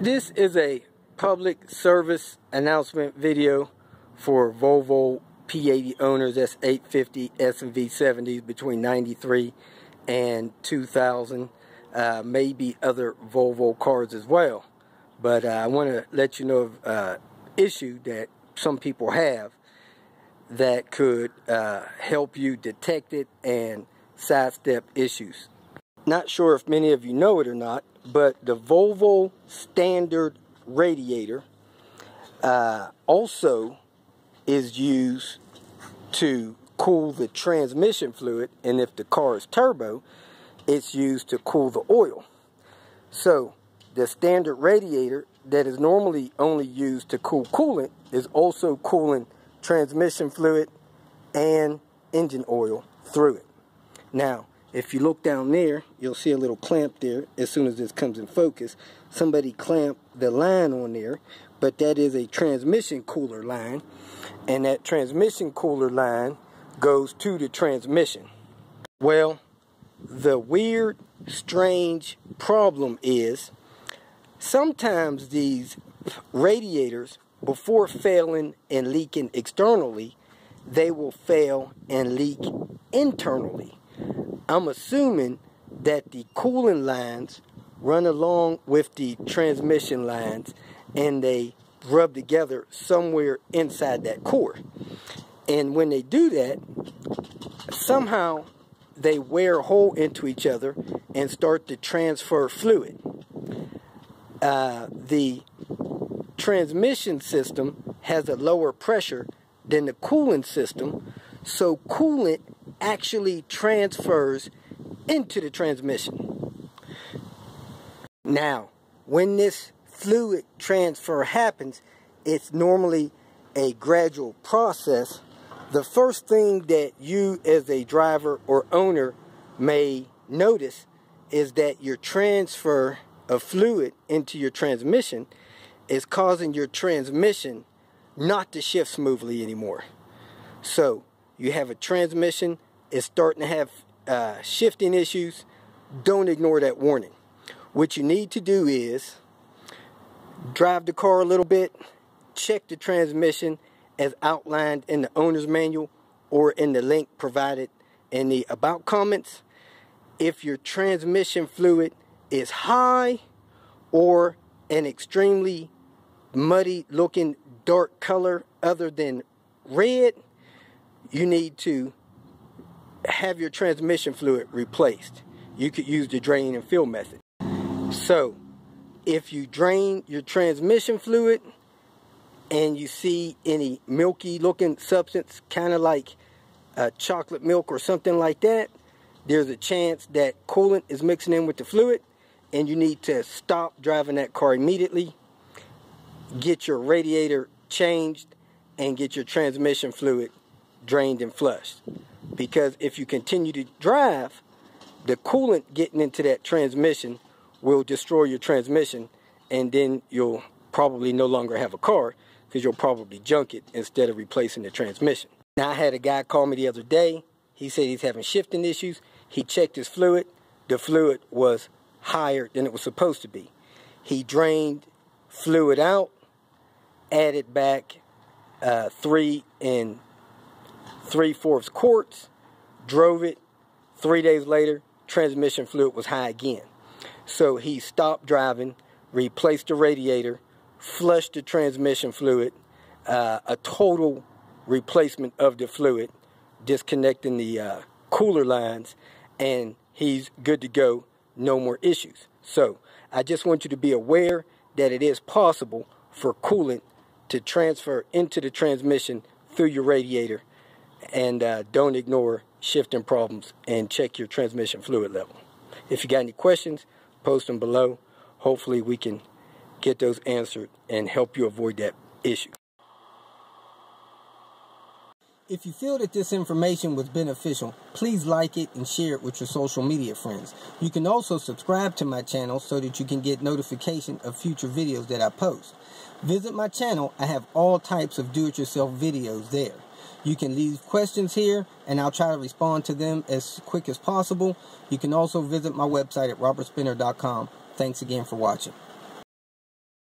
This is a public service announcement video for Volvo P80 owners S850 S and V70s between 93 and 2000. Uh, maybe other Volvo cars as well. But uh, I want to let you know of uh, issue that some people have that could uh, help you detect it and sidestep issues. Not sure if many of you know it or not, but the Volvo standard radiator uh, also is used to cool the transmission fluid and if the car is turbo it's used to cool the oil. So the standard radiator that is normally only used to cool coolant is also cooling transmission fluid and engine oil through it. Now if you look down there, you'll see a little clamp there as soon as this comes in focus. Somebody clamped the line on there, but that is a transmission cooler line. And that transmission cooler line goes to the transmission. Well, the weird, strange problem is sometimes these radiators, before failing and leaking externally, they will fail and leak internally. I'm assuming that the cooling lines run along with the transmission lines and they rub together somewhere inside that core. And when they do that, somehow they wear a hole into each other and start to transfer fluid. Uh, the transmission system has a lower pressure than the cooling system, so coolant actually transfers into the transmission. Now, when this fluid transfer happens, it's normally a gradual process. The first thing that you as a driver or owner may notice is that your transfer of fluid into your transmission is causing your transmission not to shift smoothly anymore. So you have a transmission is starting to have uh, shifting issues, don't ignore that warning. What you need to do is drive the car a little bit, check the transmission as outlined in the owner's manual or in the link provided in the about comments. If your transmission fluid is high or an extremely muddy looking dark color other than red, you need to have your transmission fluid replaced. You could use the drain and fill method. So, if you drain your transmission fluid and you see any milky looking substance, kind of like uh, chocolate milk or something like that, there's a chance that coolant is mixing in with the fluid and you need to stop driving that car immediately, get your radiator changed, and get your transmission fluid drained and flushed. Because if you continue to drive, the coolant getting into that transmission will destroy your transmission and then you'll probably no longer have a car because you'll probably junk it instead of replacing the transmission. Now I had a guy call me the other day. He said he's having shifting issues. He checked his fluid. The fluid was higher than it was supposed to be. He drained fluid out, added back uh, three and three fourths quarts, drove it. Three days later, transmission fluid was high again. So he stopped driving, replaced the radiator, flushed the transmission fluid, uh, a total replacement of the fluid, disconnecting the uh, cooler lines, and he's good to go, no more issues. So I just want you to be aware that it is possible for coolant to transfer into the transmission through your radiator and uh, don't ignore shifting problems and check your transmission fluid level. If you got any questions, post them below. Hopefully we can get those answered and help you avoid that issue. If you feel that this information was beneficial, please like it and share it with your social media friends. You can also subscribe to my channel so that you can get notification of future videos that I post. Visit my channel. I have all types of do-it-yourself videos there. You can leave questions here and I'll try to respond to them as quick as possible. You can also visit my website at robertspinner.com. Thanks again for watching.